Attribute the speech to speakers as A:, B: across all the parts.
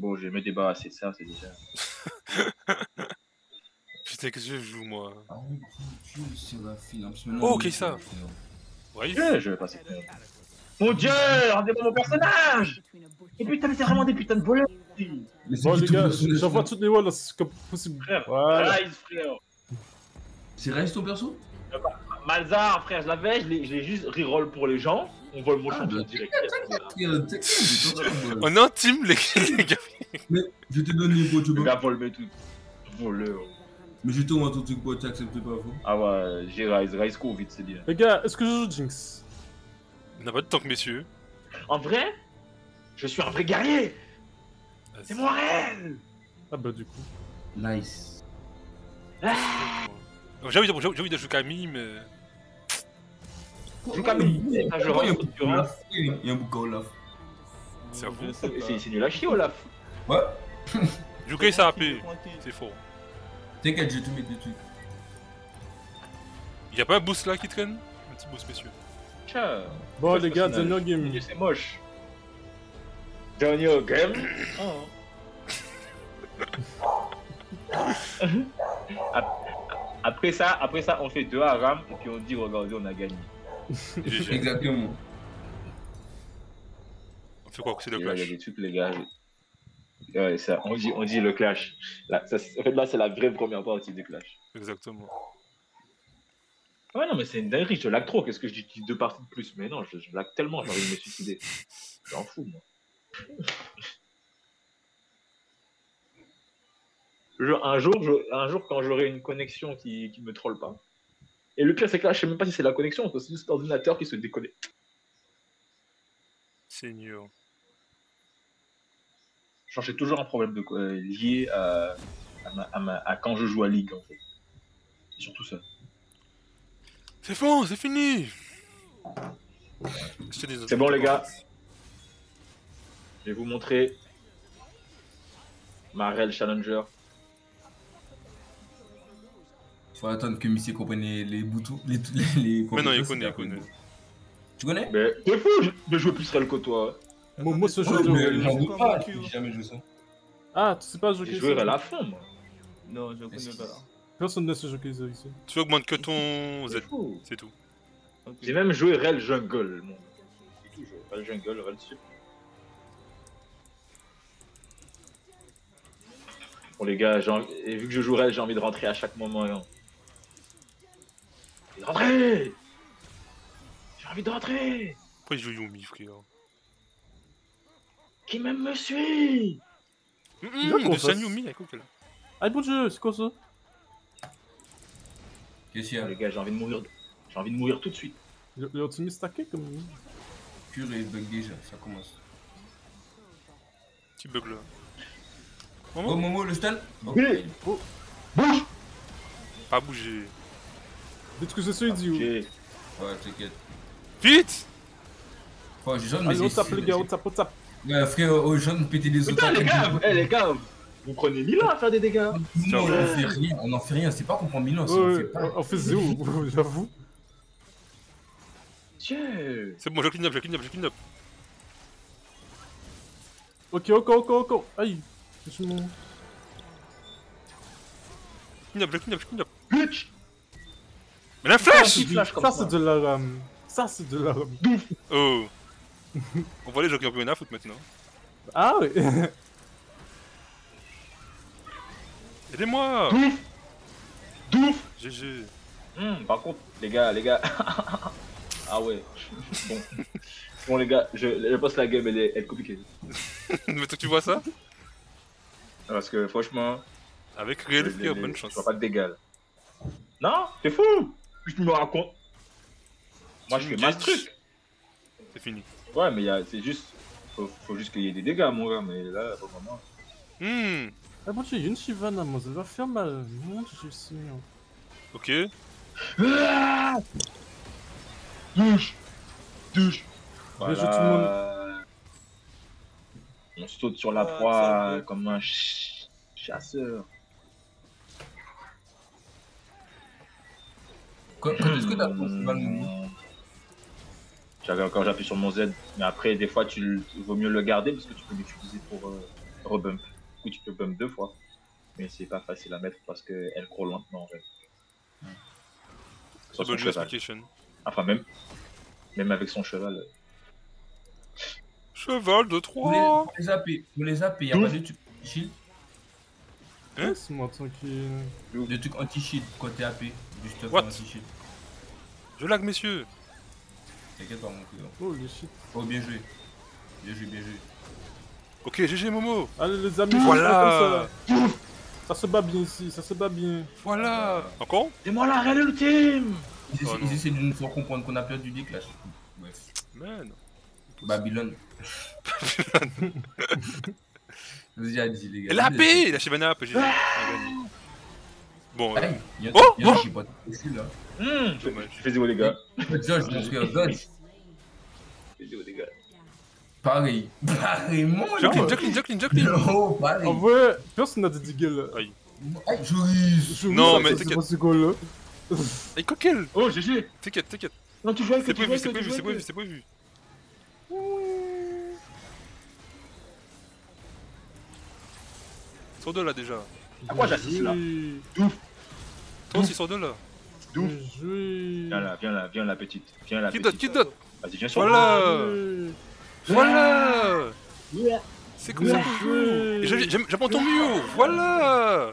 A: bon, je vais me débarrasser de ça, c'est déjà.
B: Putain, qu'est-ce que je joue moi?
C: Ah oui,
B: Oh, ok,
C: oui,
B: ça. Ouais,
A: je vais passer. Mon dieu, regardez-moi mon personnage Et putain, mais c'est vraiment des putains de voleurs
D: Bon, les gars, j'envoie toutes les walls là, c'est comme possible.
A: Frère,
D: Voilà.
A: Rise, frère
C: C'est Rice ton perso?
A: Malzar, frère, je l'avais, je l'ai je l'ai juste reroll pour les gens, on vole mon
C: Ah,
A: champion direct.
B: On est en team, les les gars.
C: Mais je t'ai donné pour tu
A: Le
C: peux.
A: gars vole mes tout. Voleur.
C: Mais je t'envoie ton truc pour t'accepter pas, faut.
A: Ah ouais, j'ai Rise, Rise court vite, c'est bien.
D: Les gars, est-ce que je joue Jinx
B: On n'a pas de tank, messieurs.
A: En vrai, je suis un vrai guerrier C'est moi réel
D: Ah bah du coup.
C: Nice.
B: J'ai envie, de- j'ai envie de jouer Camille, mais.
C: Pourquoi il y a un bouc. Olaf Il y a un bouc Olaf.
B: C'est à vous.
A: C'est c'est nul à chier, Olaf.
C: Ouais.
B: Joue Kay, ça AP.
E: Tranquille.
B: C'est faux.
C: T'inquiète, je vais te mettre des trucs.
B: Y'a pas un boost là qui traîne? Un petit boost, messieurs.
A: Tiens.
D: Bon les gars,
A: personnage.
D: dernier game.
A: C'est moche. Dernier game. Ap- Après ça, après ça, on fait deux haram et puis on dit regardez, on a gagné.
C: Exactement.
B: On fait quoi C'est le
A: là, il y a
B: clash.
A: des trucs, les gars. Ouais, ça, on dit, on dit le clash. Là, ça, en fait, là, c'est la vraie première partie du clash.
B: Exactement.
A: Ouais, non, mais c'est une dinguerie, je lag trop. Qu'est-ce que je dis je dis deux parties de plus? Mais non, je, je lag tellement, j'ai envie de me suicider. J'en fous, moi. Je- un, jour, je- un jour, quand j'aurai une connexion qui, qui me troll pas. Et le pire, c'est que là, je sais même pas si c'est la connexion, parce que c'est juste l'ordinateur qui se déconnecte.
B: Seigneur.
A: Genre, j'ai toujours un problème de, quoi- lié à, à, ma- à ma- à quand je joue à League, en fait. C'est surtout ça.
B: C'est bon, c'est fini C'est
A: bon, les gars. Je vais vous montrer ma Rel Challenger.
C: Faut attendre que Missy comprenne les, boutons. Les, les, les
B: Mais non, il connaît, il connaît.
C: Tu connais?
A: Mais t'es fou de jouer plus Rel que toi.
D: Moi, moi, ce jeu
C: j'en doute
E: pas
C: j'ai jamais joué ça.
D: Ah, tu sais pas jouer
A: J'ai joué Rel à fond, moi.
E: Non, je connais pas.
D: Personne ne sait jouer Kaiser ici.
B: Tu augmentes que ton Z,
A: C'est
B: tout.
A: J'ai même joué Rel Jungle, mon. C'est tout, joué. Rel Jungle, Rel Sup. Bon, les gars, j'ai et vu que je joue Rel, j'ai envie de rentrer à chaque moment. hein. J'ai envie de rentrer J'ai envie de rentrer
B: Pourquoi il joue Yumi, frère?
A: Qui même me suit
B: hum,
D: qu'on
B: De San Yumi, écoute là.
D: Ah, bon jeu, c'est quoi ça?
C: Qu'est-ce qu'il y a?
A: Les gars, j'ai envie de mourir. J'ai envie de mourir tout de suite.
D: Optimiste stacké comme.
C: Pur et bug déjà, ça commence.
B: Petit bug là.
C: Oh,
B: Moment
C: Momo, le stun? Oh,
A: Oui. Bouge
B: Pas bouger.
D: Détruisez ce idiot.
C: Ouais, t'inquiète.
B: Vite
C: Oh, j'ai jaune, mais
D: Allez, on
C: c'est-
D: tape les gars, on tape, on tape.
C: Ouais, frère, oh, jaune, péter des autres.
A: Putain, les gars, eh, les gars, vous prenez mille ans à faire des dégâts.
C: Non, on en fait rien, on en fait rien, c'est pas qu'on prend Milan, c'est
D: Ouais,
C: on
D: ouais,
C: fait pas.
D: on fait zéro, j'avoue.
A: Dieu.
B: C'est bon, je clean up, je clean up, je clean up.
D: Ok, encore, encore, encore. Aïe. Je m'en-
B: Clean up, je clean up, je clean up.
A: Bitch
B: Mais la flash
D: Ça, c'est de la rame. Ça, c'est de la rame.
B: Oh On voit les gens qui ont plus rien à foutre maintenant.
D: Ah ouais.
B: Aidez-moi
A: Douf Douf
B: GG.
A: Hmm, Par contre, les gars, les gars. ah ouais. Bon. Bon, les gars, je, je pense que la game elle est, elle est compliquée.
B: Mais toi tu vois ça?
A: Parce que franchement,
B: Avec frère,
A: les-
B: bonne
A: je
B: chance.
A: vois pas de dégâts. Non, t'es fou Puis tu me racontes. Moi je fais ma truc.
B: C'est fini.
A: Ouais, mais y a- c'est juste. Faut, faut juste qu'il y ait des dégâts, mon gars, mais là, le moment.
B: Hmm
D: Ah bon, j'ai une Shivana, moi, ça va faire mal. Mon dieu, Seigneur.
B: Ok.
A: Ah Douche Douche
D: Bien joué, tout le
A: Voilà. On saute sur la
E: Ouais,
A: proie comme un ch- chasseur.
C: Quand, quand est-ce que t'as
A: Hmm. J'avais encore j'appuie sur mon Z, mais après des fois tu vaut mieux le garder parce que tu peux l'utiliser pour, euh, rebump. Du coup, tu peux bump deux fois. Mais c'est pas facile à mettre parce qu'elle court lentement en fait. Sur son
B: Bonne
A: cheval.
B: explication.
A: Enfin, même, même avec son cheval.
B: Cheval de
C: Vous les,
B: 3
C: vous les zappez, vous les zappez, y'a
A: Ouf.
C: pas de shield,
B: Hein
D: Laisse-moi tranquille.
C: de trucs anti-shield côté AP, du stuff anti-shield.
B: Je lag, messieurs.
C: T'inquiète pas, mon frère.
D: Oh les shit.
C: Oh, bien joué. Bien joué, bien joué.
B: Ok, GG Momo.
D: Allez les amis,
B: Voilà.
D: comme ça, là. Ça se bat bien ici, ça se bat bien.
B: Voilà. Encore?
A: Dis-moi la reine ultime
C: Ils essaient,
B: Oh,
C: ils essaient de nous faire comprendre qu'on a perdu des clashs. Bref.
B: Man.
C: Babylone. Je vous ai déjà dit, les gars.
B: Elle a AP La Shivana AP, GG. On a gagné. Bon, euh,
C: Aïe,
B: Oh, oh.
C: qui pas dessus là.
A: Hum, je je fais zéro les gars.
C: Dodge, mon frère, dodge.
A: Je fais zéro les gars.
C: Pareil. Pareillement.
B: Jacqueline,
C: les gars.
B: Jacqueline, Jacqueline, Jacqueline.
C: Oh, pareil.
D: En vrai, personne n'a de digues là.
C: Aïe, Joris.
D: Je
B: Non, mais
D: ça, c'est
B: t'inquiète.
D: pas ce goal là.
B: Hey, coquel
A: Oh, GG
B: T'inquiète, t'inquiète.
A: Non, tu joues avec
B: C'est
A: tu joues
B: prévu,
A: avec
B: c'est prévu,
A: joues
B: c'est
A: avec
B: prévu, prévu. Sur deux là déjà.
A: À quoi j'assiste là
D: Oui.
B: Toi aussi sur deux là.
D: Joué.
A: Viens là, viens là, viens la petite. Viens
B: Qui
A: petite.
B: d'autre, qui d'autre
A: Vas-y, viens sur
B: Voilà. Voilà C'est comme ça qu'on joue J'apprends ton mieux Voilà.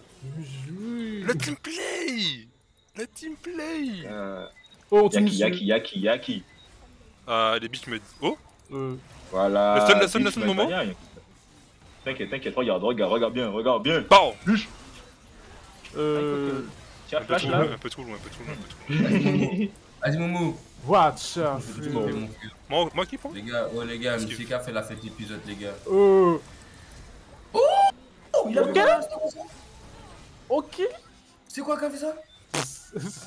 B: La team play La team play
D: Oh,
A: Yaki. Yaki, Yaki, Yaki.
B: Ah, les bitches me disent... Oh
D: Euh,
A: Voilà.
B: Seule
A: mais
B: moment.
A: T'inquiète, t'inquiète, regarde, regarde, regarde bien, regarde bien.
B: Bon
D: euh,
A: Tiens,
B: un peu,
A: flash
B: trop
A: là.
B: loin, un peu trop loin, un peu trop loin, un peu trop loin.
C: Vas-y, Momo.
D: watch.
B: Moi, moi qui prends?
C: Les gars, oh les gars, K fait la fête épisode, les gars.
D: Oh,
C: Oh, il a
D: Ok. ok.
C: C'est quoi qui a fait ça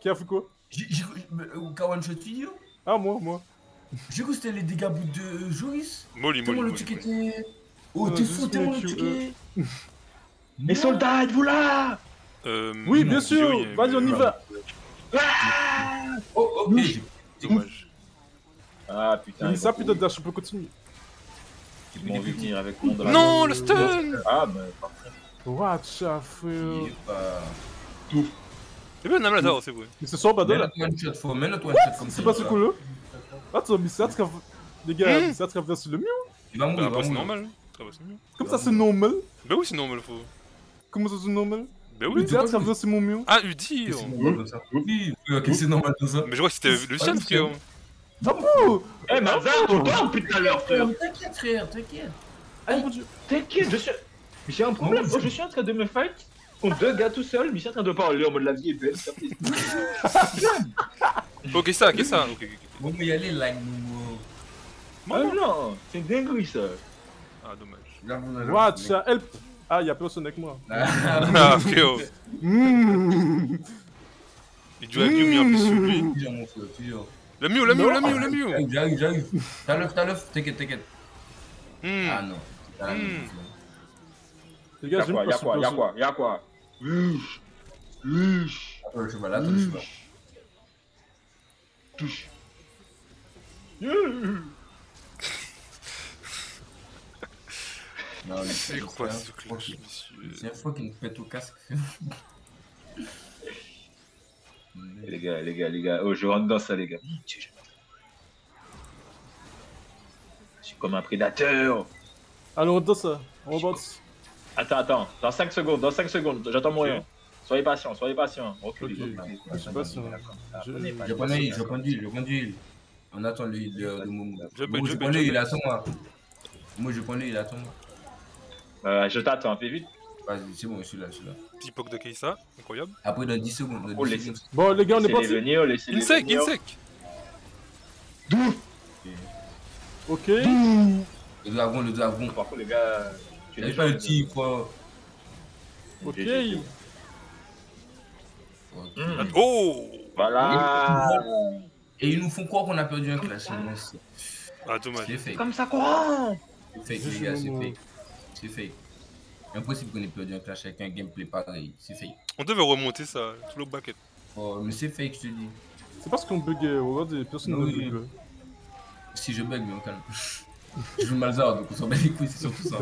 D: Qui a fait quoi
C: euh, Kawan Shot Video
D: Ah, moi, moi.
C: J'ai cru que c'était les dégâts bout de Joris.
B: Molly, Molly,
C: le truc était. Oh,
D: Euh,
C: t'es fou, truc
D: Q,
C: est.
A: Les soldats, êtes-vous là?
B: Euh,
D: Oui,
B: non,
D: bien sûr. Vas-y, on y
B: euh,
D: va.
C: Oh, ok. j'ai-
B: Dommage.
A: Ah putain.
D: Mais ça, putain, Dash, je peux continuer.
A: M'ont vu venir avec mon
B: Non, le stun
A: Ah, bah, parfait.
D: Watch out,
C: Il
D: frère.
C: est pas.
B: C'est bien, Namla, c'est vrai.
D: Mais là.
C: ça.
D: C'est pas ce coup là Attends, mais c'est à travers. Les gars,
B: Hmm.
D: c'est à travers le mur.
C: Il va
B: Bah,
C: mourir,
B: c'est
C: mourir.
B: normal. Ça va, c'est mieux.
D: Comme ça, c'est normal.
B: Bah oui, c'est normal, faut.
D: Comment ça, c'est normal
B: Bah
D: Le
B: oui.
D: théâtre à traverser mon mur.
B: Ah,
C: ça Oui, c'est normal ça.
B: Mais je crois que c'était Lucien,
C: Ah,
B: frère.
D: Oh
A: Eh, Mazar, tu parles depuis tout à l'heure, frère.
C: T'inquiète, frère, t'inquiète.
D: Mon dieu
A: T'inquiète, je suis. Mais j'ai un problème.
C: Oh,
A: Oh, je suis en train de me fight contre deux gars tout seul, mais je suis en train de parler en mode la vie est belle. ça fait-
B: Ok, ça, ok, ça. Ok, ok, ok.
C: Bon, mais y aller, like, Momo.
A: Ah non, c'est dinguerie ça.
B: Ah, dommage.
C: Là,
D: Watch out, help Ah, y'a personne avec moi.
C: Ah,
B: Ah, frérot.
D: Mmh.
B: Il joue avec Yumi en plus sur lui. Le mieux, le mieux, le mieux, le mieux.
C: J'arrive, j'arrive. T'as l'œuf, t'as l'œuf, t'inquiète, t'inquiète.
B: Hmm.
C: Ah non.
B: Hmm.
C: chose.
D: Les
A: Y'a
D: gars, pas
A: y'a quoi, y'a quoi, y'a quoi.
C: Attends cheval, attends le cheval.
A: Touche.
C: Non, mais
B: C'est quoi ce clash,
C: fucking-
B: messieurs
C: C'est un fucking pète au casque.
A: Les gars, les gars, les gars. Oh, je rentre dans ça, les gars. Je suis comme un prédateur.
D: Allez, on danse ça. On boxe.
A: Attends, attends. Dans 5 secondes, dans 5 secondes. J'attends mon rien. Soyez patient, soyez patient. Reculez.
D: Je si on- Je-
C: Je prends l'île, je prends l'île, je prends l'île. On attend le heal de, de Momo.
B: Je
C: je prends
B: je
C: il attend moi. Moi je prends l'île, il attend moi.
A: Euh, je t'attends, fais vite.
C: Vas-y, c'est bon, je suis là, je suis là.
B: Petit poke de Keisa, incroyable.
C: Après dans 10 secondes. dans
A: Oh,
C: 10
A: les-
C: secondes.
D: Bon, les gars, on est parti.
A: venir,
B: Insec,
A: venir.
B: insec.
D: Ok.
C: Le dragon, le dragon.
A: Par contre, les gars, tu
C: n'est pas le tigre, quoi.
D: Ok.
A: Hmm.
B: Oh
A: Voilà.
C: Et ils nous font croire qu'on a perdu un c'est-
B: Ah, dommage.
C: C'est fake.
A: Comme ça rentre.
C: C'est fake,
D: Je
C: les
D: suis
C: gars, c'est fake. C'est fake. Impossible qu'on ait perdu un clash avec un gameplay pareil. C'est fake.
B: On devait remonter ça, tout le bucket.
C: Oh, mais c'est fake, je te dis.
D: C'est parce qu'on buguait. Regardez, personne ne
C: Oui.
D: bug.
C: Si je bug, mais on calme. je joue Malzard, donc on s'en bat les couilles, c'est surtout ça.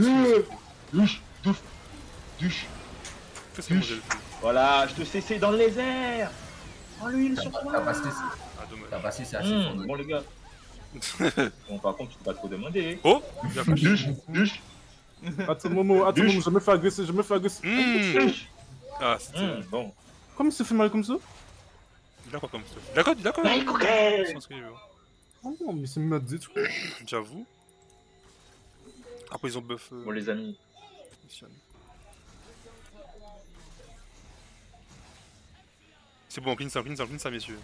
A: Euh, Duche, duche, duche.
B: Qu'est-ce que
A: Voilà, je te sais dans les airs. Oh l'huile sur
C: T'as
A: toi.
C: t'as passé,
B: Ah,
C: t'as
B: dommage.
C: passé, c'est assez
A: Hum,
C: fort.
A: bon les gars. bon par contre tu peux pas trop demander.
B: Oh.
A: Duche, duche,
D: Attends, Momo, attends. Momo, je me fais agresser, je me fais agresser.
B: Mmh.
A: duche.
B: Ah, c'était.
A: Hum, bon.
D: Comment il se fait mal comme ça
B: quoi comme ça qu'il veut.
D: Oh non, mais c'est m'a dit, tu vois.
B: J'avoue. Après, ils ont buff. euh,
A: Bon les amis.
B: C'est bon, clean ça, clean ça, clean ça, messieurs.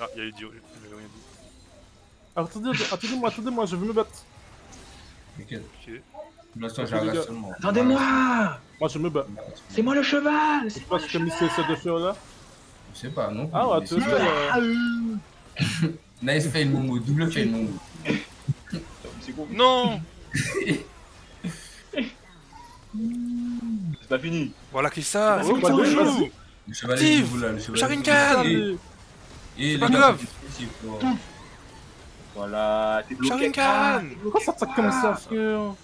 B: Ah, il y a eu du. J'avais rien dit.
D: Attendez, attendez-moi, attendez-moi, je veux me battre.
C: Nickel. J'arrête seulement.
A: Attendez-moi.
D: Moi, je me bats.
A: C'est moi le cheval.
D: C'est pas ce que Miss essaie de faire là.
C: Je sais pas, non.
D: Ah ouais, tu
C: c'est-
D: euh.
C: Nice fail, Momo. Double fail, Momo.
A: C'est.
B: Non
A: C'est pas fini.
B: Voilà qui ça? C'est comme ça
D: vas-y.
B: joue
C: Le chevalier
B: Steve. Sharingan
C: les
B: pas
C: gars,
B: grave.
A: Voilà, t'es bloqué.
B: Sharingan
A: Ah.
D: Pourquoi ça attaque comme ça, frère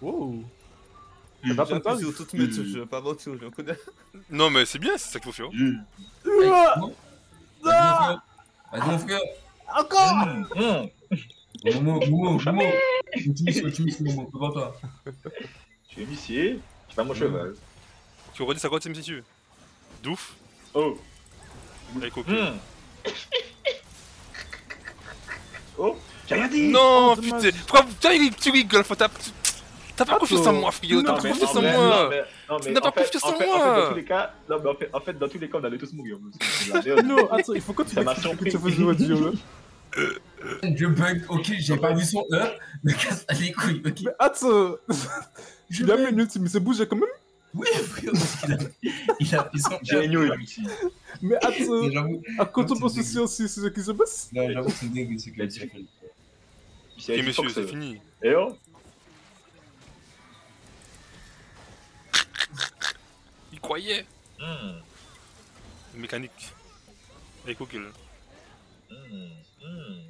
D: Wow. T'as pas
E: J'appuie
D: tenté
E: sur toutes mes touches, je pas je connais.
B: Non, mais c'est bien, c'est ça qu'il faut faire.
D: Ah,
C: Vas-y, mon frère.
D: Encore
C: Momo, Momo, Momo. Momo. Prépare-toi.
A: Tu es vicié. C'est pas mon cheval.
B: Tu redis ça quoi, messieurs Douf
A: Oh.
B: Avec OK.
A: Hum. Oh. J'ai rien dit.
B: Non,
D: Oh,
B: putain Pourquoi putain, il- tu rigoles faut T'as t'as pas
D: Attends.
B: confiance en moi, frérot T'as pas confiance en moi
A: non, mais- non, mais
B: Tu n'as pas
A: en fait-
B: confiance
A: en
B: moi.
A: En fait, dans tous les cas, non, mais en fait, en fait, dans tous les cas, on allait tous mourir.
D: Non, attends, il faut que tu
A: surpris.
D: tu faisais audio là.
C: Je bug. Ok, j'ai pas vu son E. Mais casse les couilles. Ok.
D: Mais attends,
C: Je bug.
D: minute, mais c'est bougé quand même.
C: Oui, parce qu'il a- Il a fait son
A: ici.
D: Mais attends, à quand on
C: c'est
D: pense aussi aussi c'est ce qui se passe?
C: Non, j'avoue, c'est dingue ce
A: Il
C: qu'il a
A: dit. C'est
B: Ok,
A: Fox,
B: c'est fini.
A: Et oh
B: Il croyait
A: Hum,
B: Mécanique. Avec Google.
A: hum, hum.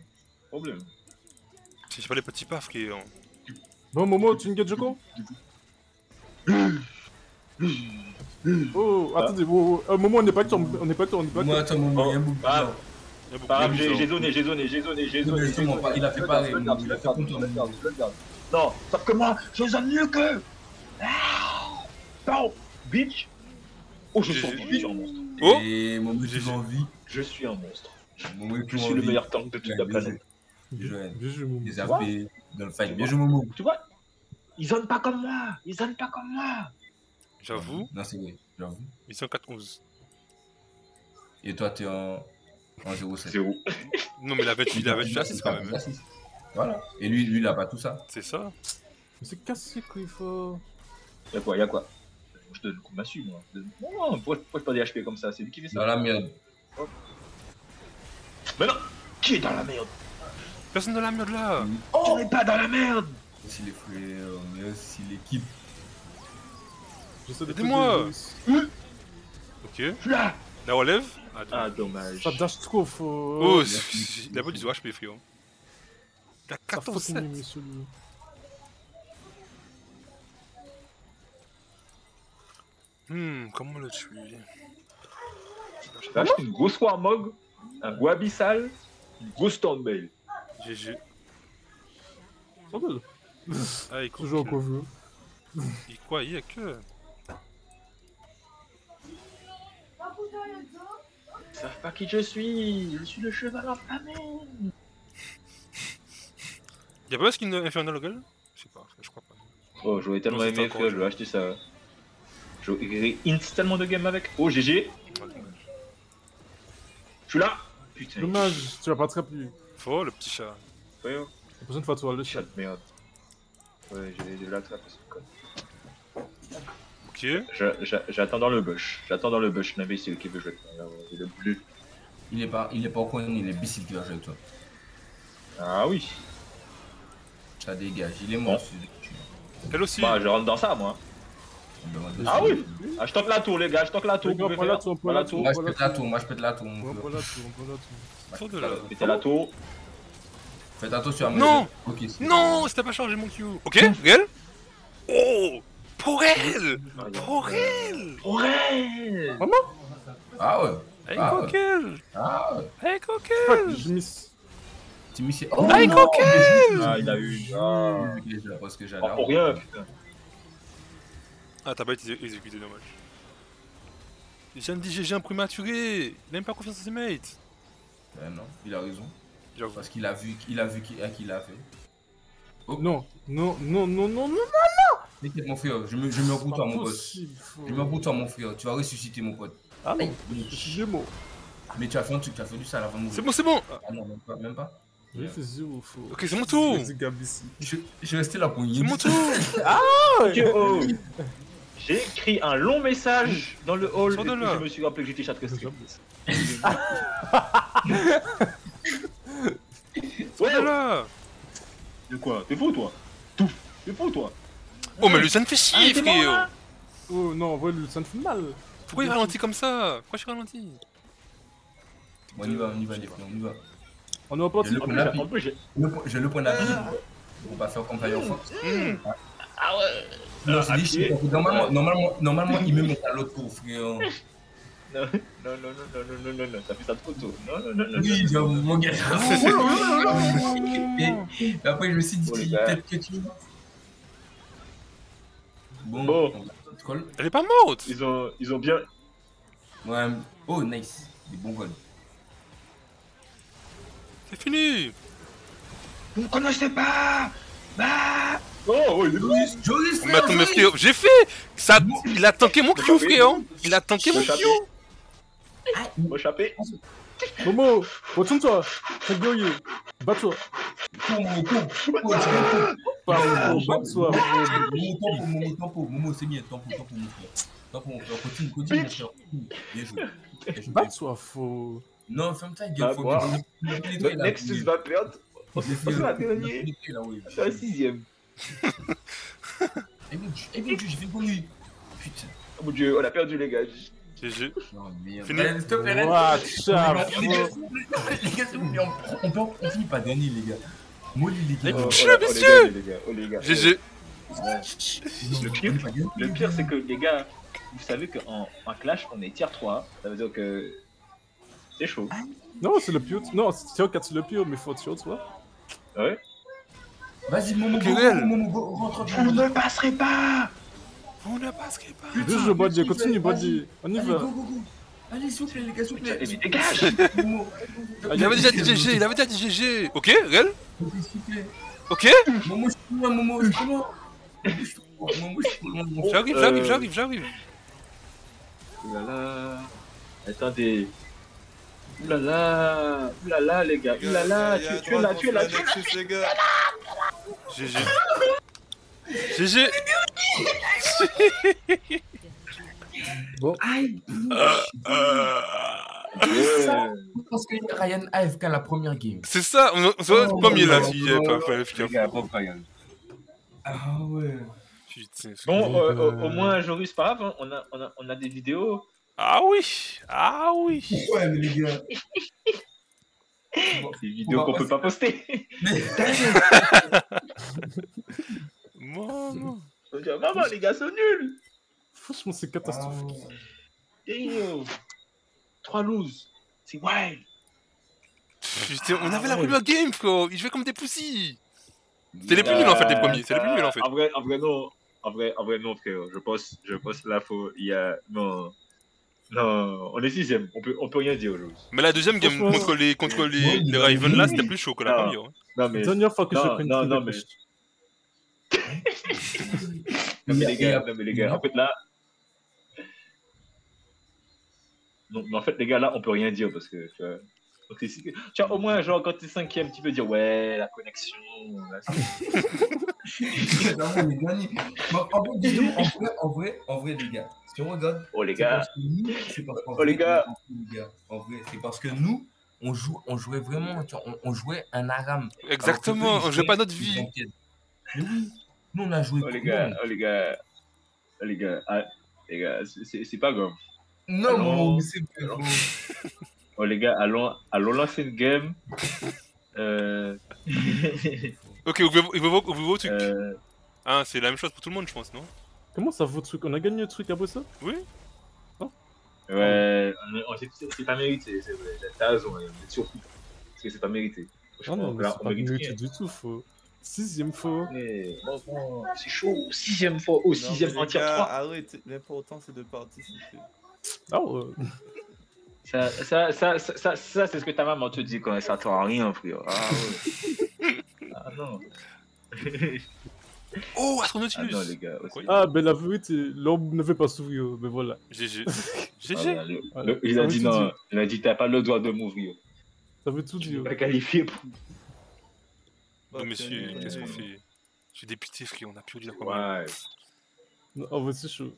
A: Problème.
B: J'ai pas les petits paf qui est en.
D: Bon, Momo, tu me Joko Oh,
A: Ah.
D: attendez, oh, oh, Momo, on n'est pas que on n'est pas que on n'est pas
C: Moi, attends, Momo, il y a beaucoup de
A: Ah.
C: gens.
B: Il y a beaucoup
A: grave,
B: de
A: j'ai j'ai zoné, j'ai zoné, j'ai zoné, j'ai
C: Non,
A: zoné. j'ai
C: il a fait pareil,
A: le
C: il a
A: le
C: fait
A: le le garde. Non, sauf que moi, je zone mieux que. Non, bitch. Oh, je suis
B: J'ai-
A: je suis un monstre.
B: Oh
C: Et Momo, m'as envie.
A: Je suis un monstre. Je suis le meilleur tank de toute la planète.
C: Bien joué.
D: Bien joué, Momo.
C: Les AP dans le fight. Bien joué, Momo.
A: Tu vois Ils zonent pas comme moi. Ils zonent pas comme moi.
B: J'avoue,
C: Non, c'est vrai, j'avoue.
B: ils sont 4-11.
C: Et toi, t'es en, en 0,7.
A: Zéro.
B: Non, mais il avait il avait tué assist quand même. hein.
C: Voilà. Et lui, lui, il a pas tout ça.
B: C'est ça
D: Mais c'est cassé quoi, il faut.
A: Y'a quoi, y'a quoi? Je te donne coup de massue, moi. Je te donne- Non, non, pourquoi, pourquoi je pas des HP comme ça? C'est lui qui fait ça.
C: Dans la merde.
A: Mais non Qui est dans la merde?
B: Personne de la merde là
A: On n'est pas dans la merde
C: Aussi les frères, aussi l'équipe.
B: Aidez-moi.
D: t'aider.
B: Ok.
A: Je suis là
B: La relève Ah,
A: Ah,
B: dommage.
D: Ça dash trop, faut.
B: Oh,
C: merci.
B: il a pas du HP, frérot. Il a
D: Ça
B: 14
D: fucking
B: 7
D: mis celui.
B: Hmm, comment le tuer?
A: J'ai acheté une grosse Warmog, un Go Abyssal, une grosse Stormmail.
B: GG.
D: Bordel.
B: Ah, il
D: Toujours coiffure.
B: Il quoi Il y a que.
A: Ils savent pas qui je suis Je suis le cheval enflammé
B: Y'a pas skin Infernal Girl Je sais pas, je crois pas.
A: Oh, j'aurais tellement
B: Non,
A: aimé,
B: jeu.
A: je vais acheter ça. J'aurais tellement de games avec. Oh, GG. Je suis là Putain,
D: Dommage, tu vas pas attraper.
B: Faut le petit chat.
A: Ouais, oh,
D: La prochaine fois, tu vas le
A: chat
D: chat.
A: de merde. Ouais, je vais- l'attraper, ce con. Je- je- J'attends dans le bush. J'attends dans le bush l'imbécile qui veut jouer. Ouais, c'est le bleu.
C: Il est pas, il est pas au coin, il est imbécile qui va jouer avec toi.
A: Ah oui.
C: Ça dégage, il est mort.
A: Bon.
B: Elle aussi.
A: Bah, je rentre dans ça, moi. Ah oui Ah, je tente la tour, les gars, je tente la tour. Vous pouvez
D: prends la tour, prends
A: Prends
D: la
A: la
D: tour.
C: Moi, je pète la tour, moi, je pète la tour.
D: On la tour, on prend la tour.
C: Moi, je pète. Faites attention à moi.
B: Non Non, c'était pas chargé mon Q. Ok, réel Oh Pour elle Pour elle
C: Ah ouais.
B: Hey,
C: Ah ouais.
B: coquel
C: Ah ouais.
B: Hey,
D: Fuck,
B: coquel
D: j'ai mis.
C: Tu me sais. Oh
B: Hey,
C: non,
B: coquel
C: mais je-
A: Ah, il a eu. Ah.
C: Parce que
A: Ah,
C: j'adore.
A: pour rien, putain.
B: Ah, t'as pas été exécuté, dommage. Il vient de dire GG un prématuré Il a même pas confiance en ses mates
C: Ouais, non, il a raison. Parce qu'il a vu, qu'il a vu qui, à qui il a fait.
D: Non, non, non, non, non, non,
C: T'inquiète mon frère, je me, je me route à mon
D: faut-
C: Je me route à mon frère, tu vas ressusciter mon pote.
D: Ah Gémeaux.
C: Mais tu as fait un truc, tu as fait du sale avant de mourir.
B: C'est bon, c'est bon
C: Ah non, même pas, même
D: zéro.
B: Ok, c'est mon tour.
C: Je, je suis resté là pour
B: C'est
C: une
B: mon tour
A: Ok, oh. J'ai écrit un long message dans le hall et je me suis rappelé que j'étais chat.
B: Ouais là
A: De quoi? T'es fou toi? Tout T'es fou toi?
B: Oh, mais Lucien fait chier, frérot
D: Oh non, ouais, Lucien fait mal
B: Pourquoi il ralentit comme ça Pourquoi je suis ralenti
C: Bon, on y va, on y va, les on y va.
D: On est
A: en partie. J'ai
C: le point d'appui. On va faire comme Firefox.
A: Ah ouais
C: Non, c'est des ah. Normalement, normalement, normalement, il me met à l'autre pour frérot.
A: Non, non, non, non, non, non, non, non, t'as fait ça trop tôt. Non, non, non, non.
C: Oui, mon gars. Et après, je me suis dit,
A: oh,
C: peut-être que tu. Bon,
A: Bon.
C: coller.
B: Elle est pas morte
A: Ils ont, ils ont bien.
C: Ouais. Oh, nice. Des bons goals.
B: C'est fini
A: Vous ne connaissez pas? Bah Oh, ouais, il est bon.
C: Joris,
B: Mais attends, mais frérot, j'ai fait ça, Il a tanké mon Q, frérot Il a tanké mon Q
A: Échappé.
D: Momo, retourne-toi. Fais guerrier.
C: Parou, bonne
D: soirée. Momo,
C: tempo, Momo, c'est bien. Tempo, tempo, mon. Tempo. Continue, continue, mon frère. Bien joué.
D: Pas faux.
C: Non, ferme ta gueule. Next
A: is va perdre.
C: C'est la dernière.
A: C'est la sixième.
C: Eh mon dieu, eh mon pour lui. Putain.
A: Oh mon dieu, on a perdu, les gars.
B: GG.
D: Stop,
C: les gars, on finit pas dernier, les gars. Molly, les
B: Mais
C: gars.
A: Oh,
B: Monsieur,
A: oh, oh, les
B: monsieur
A: gars, les gars, oh, les gars.
B: GG
A: Le pire. Le c'est que les gars, vous savez qu'en en clash, on est tier 3. Ça veut dire que c'est chaud.
D: Non, c'est le pire. Non, c'est Tio 4, c'est le pire, mais faut Tio, tu vois.
A: Ouais?
C: Vas-y, Momo,
B: Ok,
C: go,
B: réel.
C: Momo, go, rentre
A: Vous ne passerez pas
B: On ne passerait pas
D: Deux jeux, Body, continue, Body. On y
C: Allez,
D: va.
C: go, go, go. Allez, s'il vous plaît, les gars, s'il vous plaît.
A: Dégage.
B: Il avait déjà dit GG, il avait déjà dit GG Ok,
C: vous plaît.
B: Ok
C: Momo, je suis loin, Momo, je suis loin. Momo, je suis loin, mon frère.
B: J'arrive, j'arrive, j'arrive, j'arrive
A: Oulala. Attendez. Oulala. Oulala, les gars. Oulala. Tu, tu es là, tu es là, tu es là.
B: GG GG
C: Aïe.
A: Ouais.
C: Parce que Ryan AFK la première game.
B: C'est ça, on, se voit
C: Oh,
B: comme il a
C: non,
B: dit,
C: non,
B: pas
C: non.
B: pas FK.
C: Ah ouais.
B: Putain, c'est-
A: Bon, euh, au- au moins, Joris, pas grave. hein. On a, on, a, on a des vidéos.
B: Ah oui Ah oui
C: Ouais, mais les gars.
A: Des vidéos qu'on peut pas poster.
C: Mais
A: dire, maman, les gars sont nuls.
D: Franchement, c'est catastrophique.
A: Damn. 3 lose. C'est wild.
B: Putain, on avait la première game, frérot Il jouait comme des poussis C'était les plus nuls, en fait, les premiers. C'est les plus nuls, en fait.
A: En vrai, en vrai, non. En vrai, en vrai, non, frère. Je pense, je pense là, faut, il y a, non. Non, on est sixième. On peut, on peut rien dire aujourd'hui.
B: Mais la deuxième game contre les, contre les, les
C: il a-
B: Raven là, c'était plus chaud que la
A: Ah.
B: première. hein.
A: Non, mais,
D: Dernière fois que
A: Non,
D: je prends une
A: non, non, mais- non, mais les
C: Et
A: gars,
C: après-
A: non, mais les gars, en fait, là. Non, mais en fait, les gars, là, on peut rien dire parce que, tu vois. donc, Tu au moins, genre, quand t'es cinquième, tu peux dire, ouais, la connexion. là,
C: Non. Mais en vrai, disons, en vrai, en vrai, en vrai, les gars, si on regarde,
A: Oh, les gars.
C: parce que nous, c'est parce
A: Oh, gars.
C: les gars, en vrai, c'est parce que nous, on joue, on jouait vraiment, tu vois, on, on jouait un aram.
B: Exactement, on jouait pas notre vie.
C: Mais oui, nous on a joué.
A: Oh, les gars, oh, les gars. Oh, les gars, ah, les gars, c'est pas grave.
C: Non,
A: Alors-
C: mais c'est pas
A: Oh les gars, allons, allons lancer une game. Euh,
B: Ok, ouvrez, vos- trucs.
A: Euh,
B: Ah, c'est la même chose pour tout le monde, je pense, non?
D: Comment ça vaut truc? On a gagné le truc après ça
B: Oui
A: ouais, on- on- c'est- pas mérité, c'est vrai. T'as raison, on est surpris. Parce que c'est pas mérité.
D: Ah non, mais c'est
A: on
D: pas mérité du tout, faut. Sixième fois.
A: Mais bon, bon, c'est chaud. Sixième fois, au
E: Non,
A: sixième
E: les
A: tier
E: gars,
A: 3.
E: Arrête, l'important c'est de participer.
D: Ah ouais.
A: Ça, ça, ça, ça, ça, ça, c'est ce que ta maman te dit quand elle s'attend à rien, frère. Ah ouais. ah non.
B: Oh,
A: ah
B: Astronautilus
A: non, les gars. aussi.
B: Quoi
D: Ah, ben la vérité, l'homme ne fait pas sourire, mais voilà.
B: GG.
A: Ah,
B: GG
A: voilà, le-
D: Voilà.
A: le- il a
D: veut
A: dit non, il a dit t'as pas le droit de m'ouvrir.
D: Ça veut tout
A: Tu
D: dire.
A: pas qualifié pour.
B: Non, messieurs,
E: Ok.
B: qu'est-ce qu'on fait? Je suis dépité, frère, on a plus dire quoi.
A: Ouais.
D: Non, En vrai, c'est chaud.